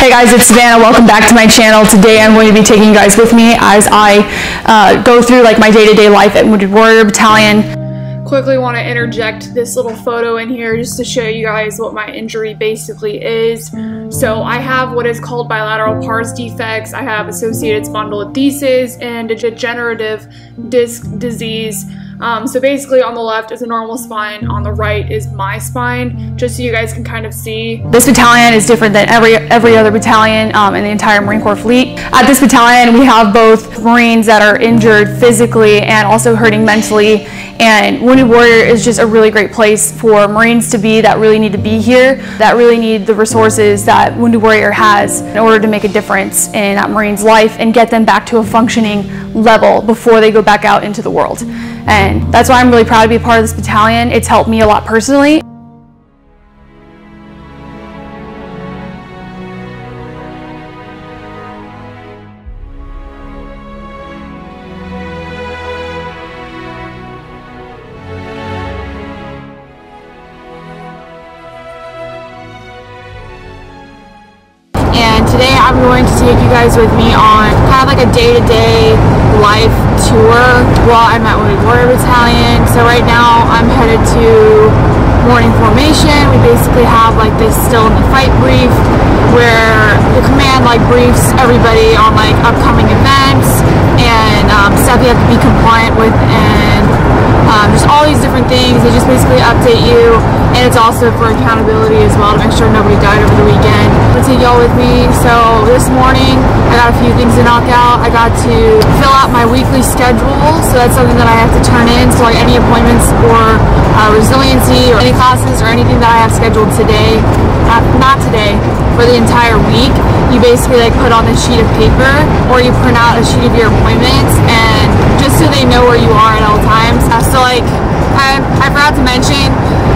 Hey guys, it's Savannah. Welcome back to my channel. Today I'm going to be taking you guys with me as I uh, go through like my day-to-day life at Wounded Warrior Battalion. Quickly want to interject this little photo in here just to show you guys what my injury basically is. So I have what is called bilateral pars defects. I have associated spondylolisthesis and a degenerative disc disease. Um, so basically on the left is a normal spine, on the right is my spine, just so you guys can kind of see. This battalion is different than every every other battalion um, in the entire Marine Corps fleet. At this battalion, we have both Marines that are injured physically and also hurting mentally. And Wounded Warrior is just a really great place for Marines to be that really need to be here, that really need the resources that Wounded Warrior has in order to make a difference in that Marine's life and get them back to a functioning level before they go back out into the world. And that's why I'm really proud to be part of this battalion. It's helped me a lot personally. And today I'm going to take you guys with me on kind of like a day-to-day -day life tour while I'm at Wounded Warrior Battalion. So right now I'm headed to morning formation. We basically have like this still in the fight brief where the command like briefs everybody on like upcoming events and um, stuff you have to be compliant with and um, just all these different things. They just basically update you and it's also for accountability as well to make sure nobody died over the weekend. I'm gonna take y'all with me. So this morning I got a few things to knock out. I got to fill out my weekly schedule, so that's something that I have to turn in. So like any appointments for uh, resiliency or any classes or anything that I have scheduled today, not, not today, for the entire week, you basically like put on a sheet of paper or you print out a sheet of your appointments and just so they know where you are at all times. Uh, so like Forgot to mention,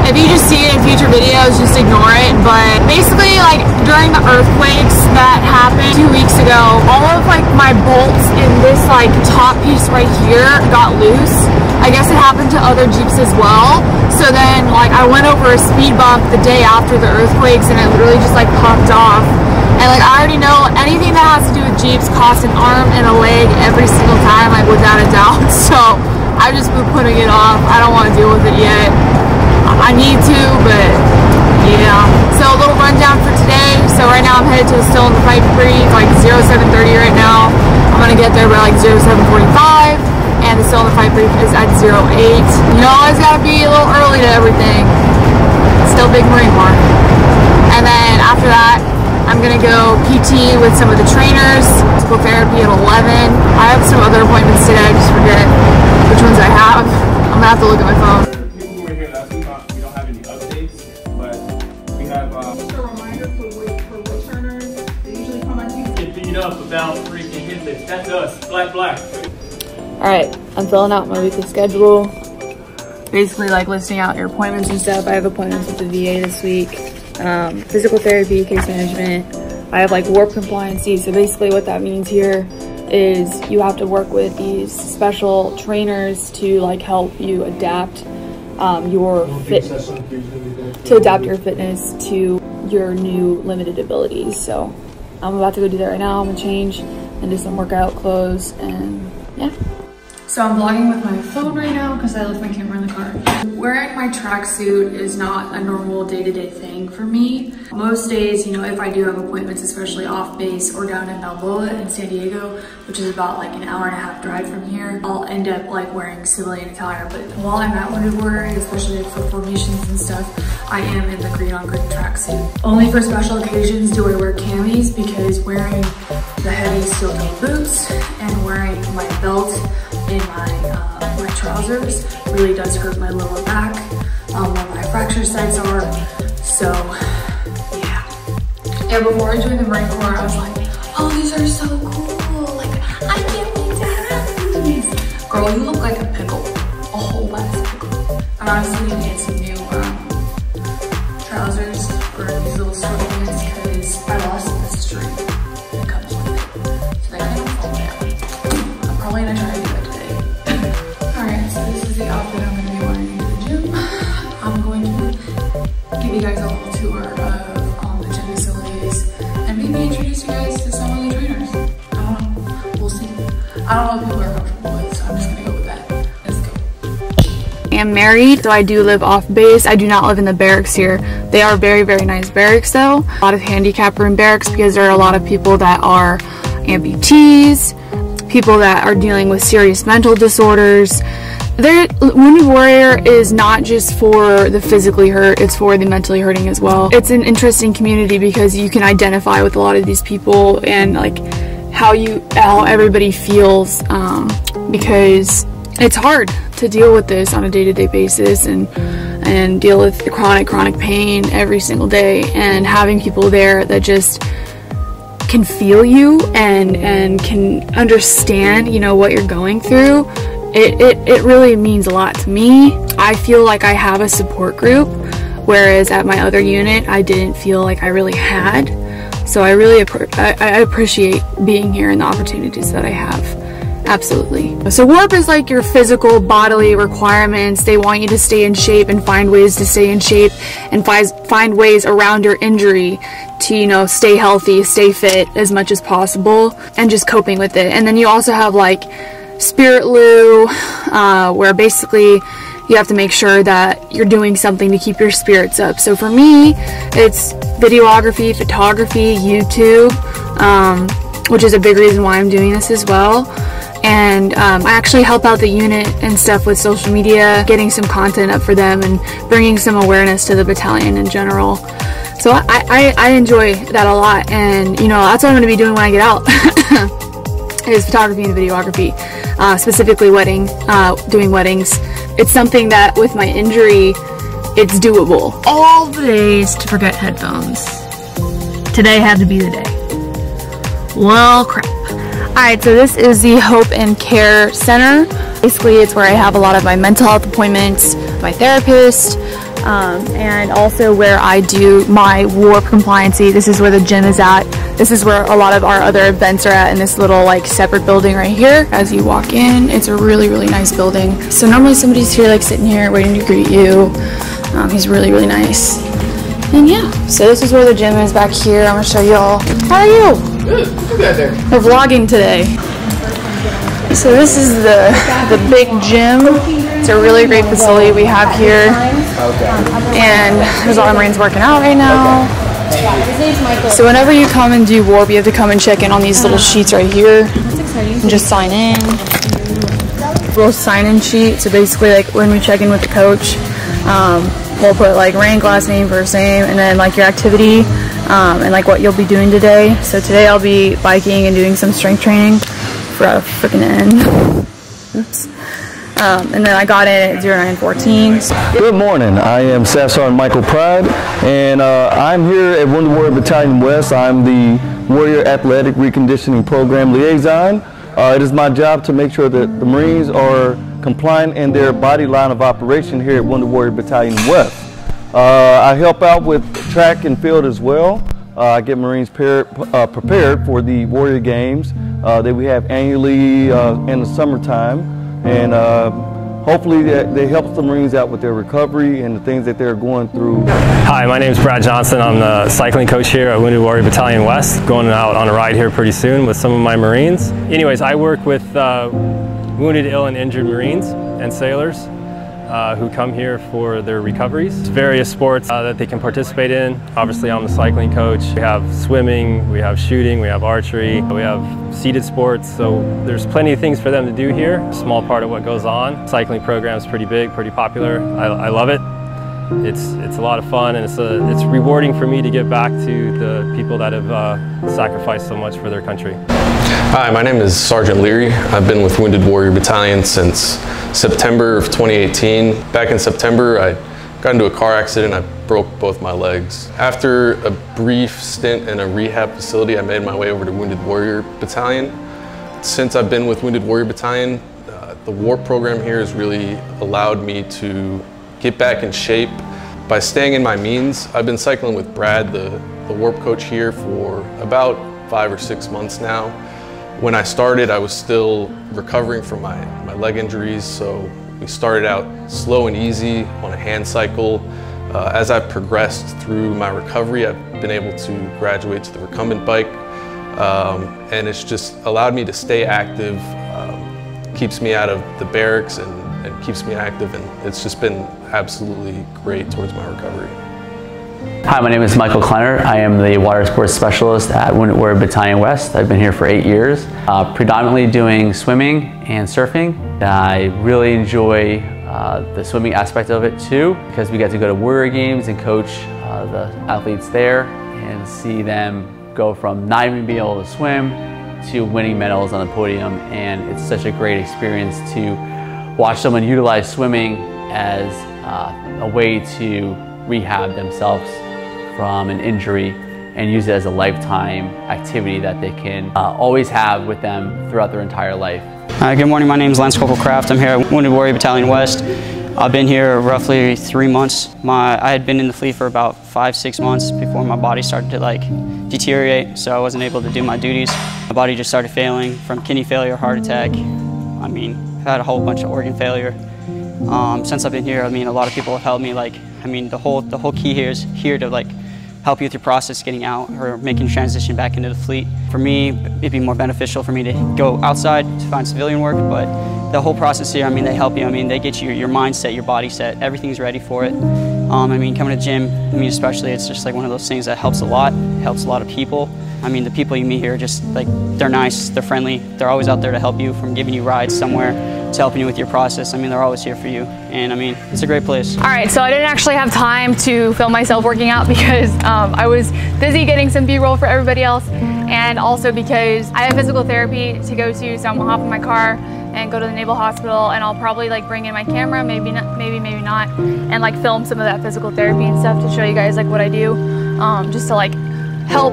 if you just see it in future videos, just ignore it. But basically, like during the earthquakes that happened two weeks ago, all of like my bolts in this like top piece right here got loose. I guess it happened to other Jeeps as well. So then like I went over a speed bump the day after the earthquakes and it literally just like popped off. And like I already know anything that has to do with Jeeps costs an arm and a leg every single time, like without a doubt. So I've just been putting it off. I don't want to deal with it yet. I need to, but yeah. So a little rundown for today. So right now I'm headed to the Still in the Fight Brief, like 0730 right now. I'm gonna get there by like 0745 and the Still in the Fight Brief is at 08. You know, always gotta be a little early to everything. Still big Marine Corps. And then after that, I'm gonna go PT with some of the trainers, physical therapy at 11. I have some other appointments today, I just forget which ones I have. I'm gonna have to look at my phone. People were here last week, we don't have any updates, but we have. Just a reminder for wait for returners. They usually come on Tuesday. get beat up about freaking hit this. That's us, black, black. All right, I'm filling out my weekly schedule. Basically, like listing out your appointments and stuff. I have appointments with the VA this week, um, physical therapy, case management. I have like warp compliancy. So basically, what that means here is you have to work with these special trainers to like help you adapt um, your fit to adapt your fitness to your new limited abilities. So I'm about to go do that right now. I'm gonna change and do some workout clothes and yeah. So I'm vlogging with my phone right now because I left my camera in the car. Wearing my tracksuit is not a normal day-to-day -day thing for me. Most days, you know, if I do have appointments, especially off base or down in Balboa in San Diego, which is about like an hour and a half drive from here, I'll end up like wearing civilian attire. But while I'm at Wounded Warrior, especially for formations and stuff, I am in the green on green tracksuit. Only for special occasions do I wear camis because wearing the heavy steel-toe boots and wearing my belt in my, my trousers really does hurt my lower back um, where my fracture sites are. So yeah. Yeah, before I joined the Marine Corps, I was like, oh, these are so cool. Like, I can't wait to have these. Girl, you look like a pickle, a whole ass pickle. I honestly some new give you guys a tour of all the gym facilities and maybe introduce you guys to some of the trainers. I don't know. We'll see. I don't know if people are comfortable with, so I'm just gonna go with that. I am married, so I do live off base. I do not live in the barracks here. They are very, very nice barracks though. A lot of handicap room barracks because there are a lot of people that are amputees, people that are dealing with serious mental disorders. There, Wounded Warrior is not just for the physically hurt, it's for the mentally hurting as well. It's an interesting community because you can identify with a lot of these people and like how you, how everybody feels um, because it's hard to deal with this on a day-to-day basis and and deal with the chronic chronic pain every single day and having people there that just can feel you and and can understand you know what you're going through it, it, it really means a lot to me. I feel like i have a support group whereas at my other unit i didn't feel like i really had. So i really I, I appreciate being here and the opportunities that i have. Absolutely. So warp is like your physical bodily requirements. They want you to stay in shape and find ways to stay in shape and find find ways around your injury to you know stay healthy stay fit as much as possible and just coping with it. And then you also have like spirit loo uh, where basically you have to make sure that you're doing something to keep your spirits up so for me it's videography photography youtube um, which is a big reason why i'm doing this as well and um, I actually help out the unit and stuff with social media, getting some content up for them and bringing some awareness to the battalion in general. So I, I, I enjoy that a lot, and you know that's what I'm going to be doing when I get out. is photography and videography, uh, specifically wedding, uh, doing weddings. It's something that with my injury, it's doable. All the days to forget headphones. Today had to be the day. Well, crap. Alright, so this is the Hope and Care Center. Basically, it's where I have a lot of my mental health appointments, my therapist, um, and also where I do my warp compliancy. This is where the gym is at. This is where a lot of our other events are at in this little like separate building right here. As you walk in, it's a really, really nice building. So normally somebody's here like sitting here waiting to greet you. Um, he's really, really nice. And yeah, so this is where the gym is back here. I'm gonna show y'all. How are you? Good. Look at that there. We're vlogging today. So this is the the big gym. It's a really great facility we have here. And there's a lot of Marines working out right now. So whenever you come and do warp, you have to come and check in on these little sheets right here. And just sign in. Little sign-in sheet. So basically, like when we check in with the coach, um, we'll put like rank, last name, first name, and then like your activity um, and like what you'll be doing today. So today I'll be biking and doing some strength training for a freaking end. Oops. Um, and then I got in at 0914. Good morning. I am Staff Sergeant Michael Pride, and uh, I'm here at Wounded Warrior Battalion West. I'm the Warrior Athletic Reconditioning Program Liaison. Uh, it is my job to make sure that the Marines are compliant in their body line of operation here at Wounded Warrior Battalion West. Uh, I help out with track and field as well. Uh, I get Marines uh, prepared for the Warrior Games uh, that we have annually in the summertime, and uh, hopefully that they help the Marines out with their recovery and the things that they're going through. Hi, my name is Brad Johnson. I'm the cycling coach here at Wounded Warrior Battalion West, going out on a ride here pretty soon with some of my Marines. Anyways, I work with uh, wounded, ill, and injured Marines and sailors uh, who come here for their recoveries. Various sports uh, that they can participate in. Obviously, I'm the cycling coach. We have swimming, we have shooting, we have archery, we have seated sports. So there's plenty of things for them to do here. Small part of what goes on. Cycling program is pretty big, pretty popular. I, I love it. It's it's a lot of fun and it's a, it's rewarding for me to give back to the people that have uh, sacrificed so much for their country. Hi, my name is Sergeant Leary. I've been with Wounded Warrior Battalion since September of 2018. Back in September, I got into a car accident. I broke both my legs. After a brief stint in a rehab facility, I made my way over to Wounded Warrior Battalion. Since I've been with Wounded Warrior Battalion, uh, the WARP program here has really allowed me to get back in shape. By staying in my means, I've been cycling with Brad, the, the WARP coach here, for about five or six months now. When I started, I was still recovering from my, my leg injuries, so we started out slow and easy on a hand cycle. Uh, as I've progressed through my recovery, I've been able to graduate to the recumbent bike. um, and it's just allowed me to stay active, um, keeps me out of the barracks and, and keeps me active, and it's just been absolutely great towards my recovery. Hi, my name is Michael Klenner. I am the water sports specialist at Wounded Warrior Battalion West. I've been here for eight years, uh, predominantly doing swimming and surfing. I really enjoy uh, the swimming aspect of it too because we get to go to Warrior Games and coach uh, the athletes there and see them go from not even being able to swim to winning medals on the podium and it's such a great experience to watch someone utilize swimming as uh, a way to rehab themselves from an injury and use it as a lifetime activity that they can uh, always have with them throughout their entire life. Hi, good morning. My name is Lance Corporal Kraft. I'm here at Wounded Warrior Battalion West. I've been here roughly three months. My, I had been in the fleet for about five, six months before my body started to like deteriorate, so I wasn't able to do my duties. My body just started failing from kidney failure, heart attack. I mean, had a whole bunch of organ failure. Um, since I've been here, I mean, a lot of people have helped me. Like, I mean, the whole the whole key here is here to like help you with your process getting out or making transition back into the fleet. For me, it'd be more beneficial for me to go outside to find civilian work, but the whole process here, I mean, they help you. I mean, they get you your mindset, your body set, everything's ready for it. Um, I mean, coming to the gym, I mean, especially, it's just like one of those things that helps a lot, helps a lot of people. I mean, the people you meet here, just like, they're nice, they're friendly, they're always out there to help you from giving you rides somewhere helping you with your process. I mean, they're always here for you. And I mean, it's a great place. All right, so I didn't actually have time to film myself working out because um, I was busy getting some B-roll for everybody else and also because I have physical therapy to go to, so I'm gonna hop in my car and go to the Naval Hospital and I'll probably like bring in my camera, maybe not, maybe, maybe not, and like film some of that physical therapy and stuff to show you guys like what I do, um, just to like help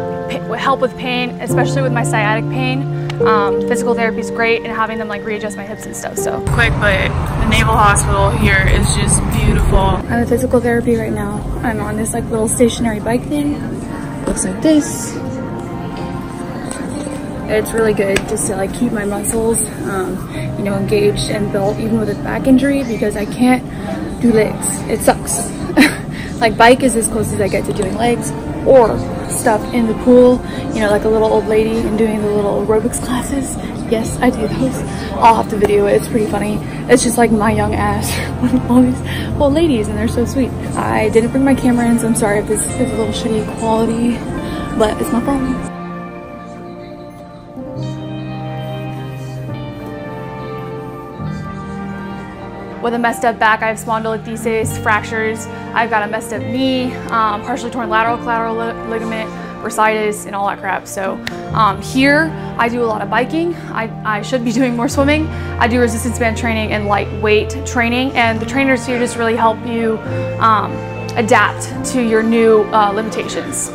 help with pain, especially with my sciatic pain. Um, physical therapy is great and having them like readjust my hips and stuff. So quick, but the Naval Hospital here is just beautiful. I'm at physical therapy right now. I'm on this like little stationary bike thing. Looks like this. It's really good just to like keep my muscles, um, you know, engaged and built even with a back injury because I can't do legs. It sucks. like bike is as close as I get to doing legs or stuff in the pool, you know, like a little old lady and doing the little aerobics classes. Yes, I do those. I'll have to video it. It's pretty funny. It's just like my young ass with all these old ladies and they're so sweet. I didn't bring my camera in, so I'm sorry if this is a little shitty quality, but it's my problem. With a messed up back. I have spondylolisthesis, fractures. I've got a messed up knee, um, partially torn lateral collateral li ligament, bursitis, and all that crap. So um, here, I do a lot of biking. I, I should be doing more swimming. I do resistance band training and lightweight training, and the trainers here just really help you um, adapt to your new uh, limitations.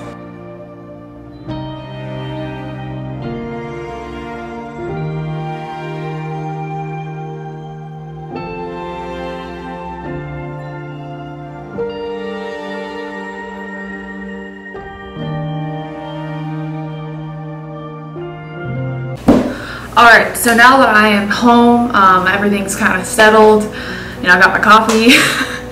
All right, so now that I am home, um, everything's kind of settled. You know, I got my coffee.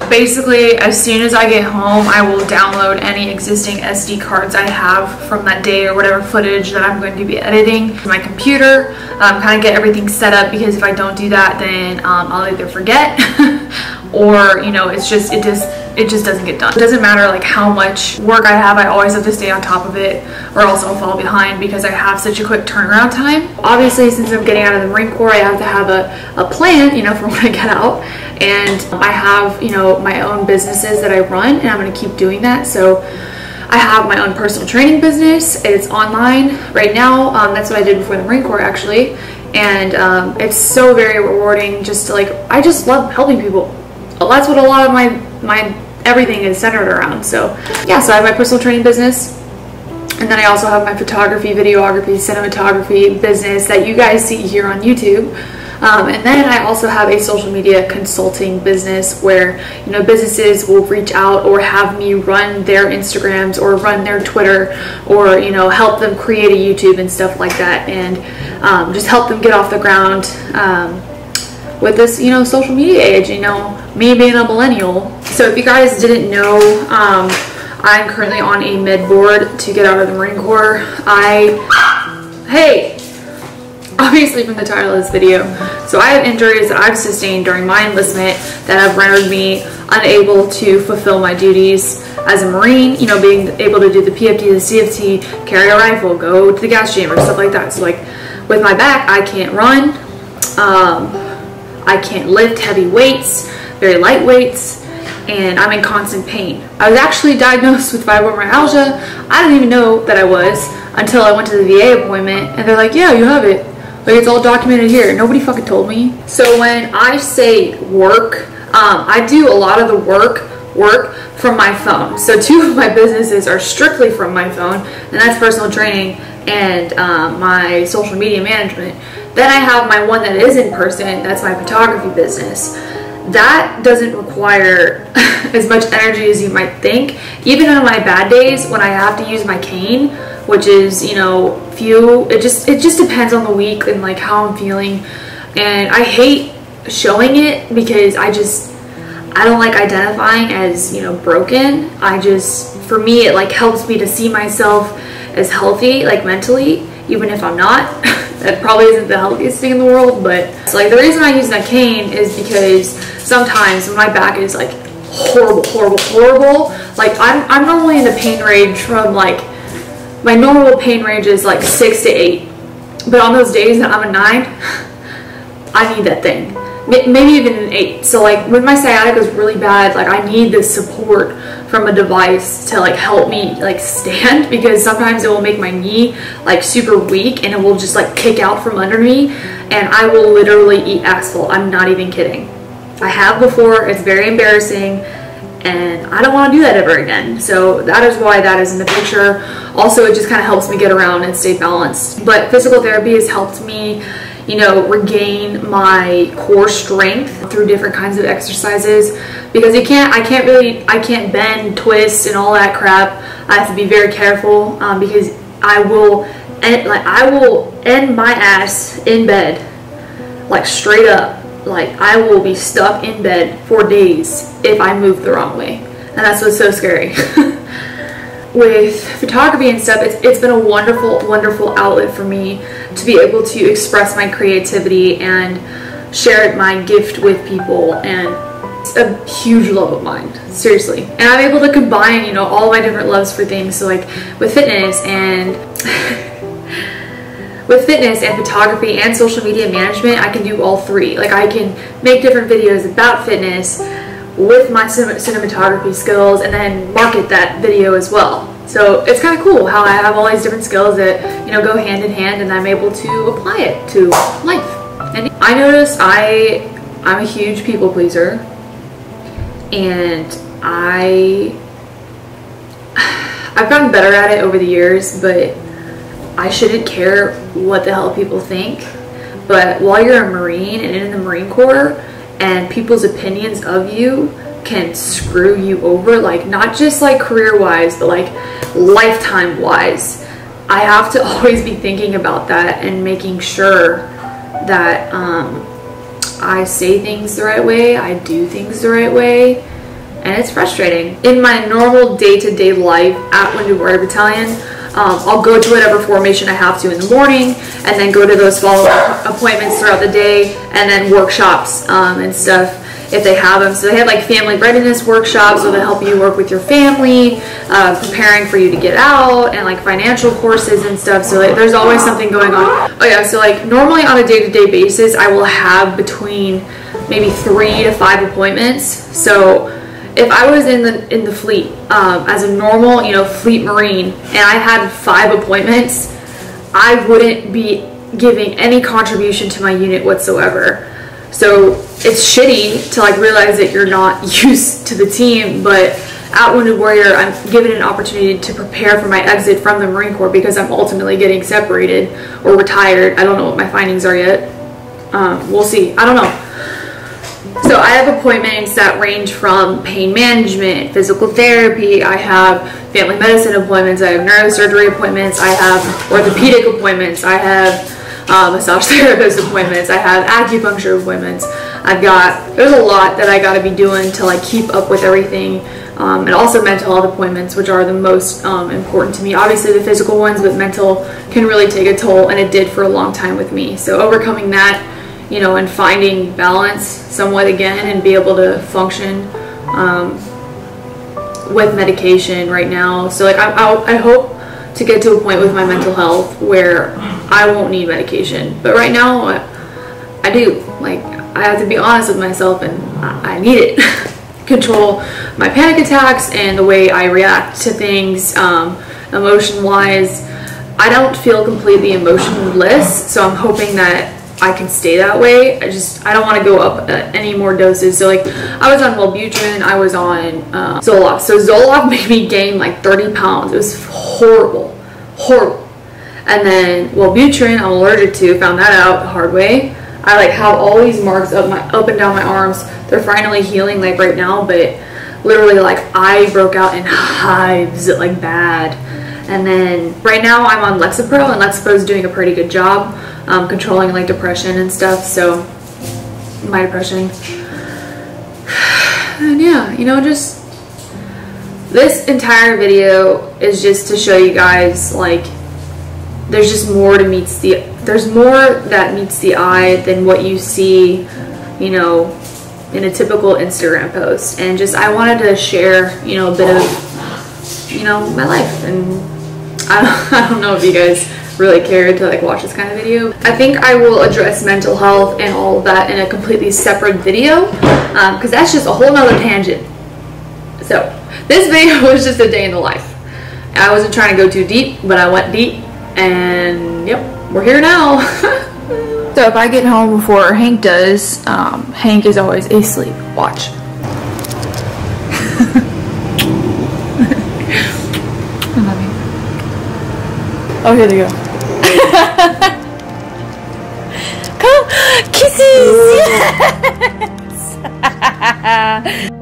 Basically, as soon as I get home, I will download any existing SD cards I have from that day or whatever footage that I'm going to be editing to my computer. Um, kind of get everything set up because if I don't do that, then um, I'll either forget or, you know, it's just, it just, it just doesn't get done. It doesn't matter like how much work I have, I always have to stay on top of it or else I'll fall behind because I have such a quick turnaround time. Obviously, since I'm getting out of the Marine Corps, I have to have a, a plan, you know, for when I get out. And I have, you know, my own businesses that I run and I'm gonna keep doing that. So I have my own personal training business. It's online right now. Um, that's what I did before the Marine Corps actually. And um, it's so very rewarding just to like, I just love helping people. That's what a lot of my, my everything is centered around. So yeah, so I have my personal training business. And then I also have my photography, videography, cinematography business that you guys see here on YouTube. Um, and then I also have a social media consulting business where you know businesses will reach out or have me run their Instagrams or run their Twitter or you know help them create a YouTube and stuff like that and um, just help them get off the ground um, with this you know social media age. You know me being a millennial. So if you guys didn't know. Um, I'm currently on a med board to get out of the Marine Corps. I Hey! Obviously from the title of this video. So I have injuries that I've sustained during my enlistment that have rendered me unable to fulfill my duties as a Marine, you know, being able to do the PFT, the CFT, carry a rifle, go to the gas chamber, stuff like that. So like with my back, I can't run, um, I can't lift heavy weights, very light weights, and I'm in constant pain. I was actually diagnosed with fibromyalgia. I didn't even know that I was until I went to the VA appointment and they're like, yeah, you have it. Like it's all documented here. Nobody fucking told me. So when I say work, um, I do a lot of the work work from my phone. So two of my businesses are strictly from my phone, and that's personal training and um, my social media management. Then I have my one that is in person, that's my photography business. That doesn't require as much energy as you might think. Even on my bad days when I have to use my cane, which is, you know, few, it just it just depends on the week and like how I'm feeling. And I hate showing it because I just I don't like identifying as, you know, broken. I just for me it like helps me to see myself as healthy, like mentally, even if I'm not. that probably isn't the healthiest thing in the world, but so like the reason I use that cane is because sometimes my back is like horrible, horrible, horrible, like I'm, I'm normally in the pain range from like, my normal pain range is like six to eight. But on those days that I'm a nine, I need that thing maybe even an eight. So like when my sciatica is really bad, like I need this support from a device to like help me like stand because sometimes it will make my knee like super weak and it will just like kick out from under me and I will literally eat asphalt. I'm not even kidding. I have before, it's very embarrassing and I don't want to do that ever again. So that is why that is in the picture. Also, it just kind of helps me get around and stay balanced. But physical therapy has helped me you know, regain my core strength through different kinds of exercises because you can't, I can't really, I can't bend, twist, and all that crap. I have to be very careful um, because I will, end, like, I will end my ass in bed, like straight up. Like I will be stuck in bed for days if I move the wrong way, and that's what's so scary. with photography and stuff, it's, it's been a wonderful, wonderful outlet for me to be able to express my creativity and share my gift with people and it's a huge love of mine seriously and i'm able to combine you know all my different loves for things so like with fitness and with fitness and photography and social media management i can do all three like i can make different videos about fitness with my cinematography skills and then market that video as well. So it's kind of cool how I have all these different skills that, you know, go hand in hand and I'm able to apply it to life. And I notice I, I'm a huge people pleaser and I, I've gotten better at it over the years, but I shouldn't care what the hell people think. But while you're a Marine and in the Marine Corps, and people's opinions of you can screw you over like not just like career wise but like lifetime wise i have to always be thinking about that and making sure that um, i say things the right way i do things the right way and it's frustrating. In my normal day-to-day life at wounded warrior battalion um, I'll go to whatever formation I have to in the morning and then go to those follow-up appointments throughout the day and then workshops um, and stuff if they have them. So they have like family readiness workshops where they help you work with your family, uh, preparing for you to get out and like financial courses and stuff. So like, there's always something going on. Oh yeah, so like normally on a day-to-day -day basis, I will have between maybe three to five appointments. So if I was in the in the fleet um, as a normal, you know, fleet marine, and I had five appointments, I wouldn't be giving any contribution to my unit whatsoever. So it's shitty to like realize that you're not used to the team, but at Wounded Warrior, I'm given an opportunity to prepare for my exit from the Marine Corps because I'm ultimately getting separated or retired. I don't know what my findings are yet. Um, we'll see. I don't know. So I have appointments that range from pain management, physical therapy, I have family medicine appointments, I have neurosurgery appointments, I have orthopedic appointments, I have uh, massage therapist appointments, I have acupuncture appointments. I've got, there's a lot that I gotta be doing to like keep up with everything Um, and also mental health appointments, which are the most um, important to me. Obviously, the physical ones, but mental can really take a toll, and it did for a long time with me. So, overcoming that, you know, and finding balance somewhat again and be able to function um, with medication right now. So, like, I, I, I hope to get to a point with my mental health where I won't need medication. But right now, I, do. Like, I have to be honest with myself, and I, I need it. Control my panic attacks and the way I react to things, um, emotion wise. I don't feel completely emotionless, so I'm hoping that I can stay that way. I just I don't want to go up uh, any more doses. So like I was on Wellbutrin, I was on uh, Zoloft. So Zoloft made me gain like 30 pounds. It was horrible, horrible. And then Wellbutrin, I'm allergic to. Found that out the hard way. I like have all these marks up my up and down my arms. They're finally healing like right now, but literally like I broke out in hives like bad. And then right now I'm on Lexapro and Lexapro is doing a pretty good job um, controlling like depression and stuff. So my depression. And yeah, you know, just this entire video is just to show you guys like there's just more to meets the there's more that meets the eye than what you see, you know, in a typical Instagram post. And just I wanted to share, you know, a bit of you know, my life and I don't, I don't know if you guys really care to like watch this kind of video. I think I will address mental health and all of that in a completely separate video because um, that's just a whole nother tangent. So this video was just a day in the life. I wasn't trying to go too deep, but I went deep and yep, we're here now. so if I get home before Hank does, um, Hank is always asleep. Watch. I love you. Oh, here they go. Come, kisses! Yes!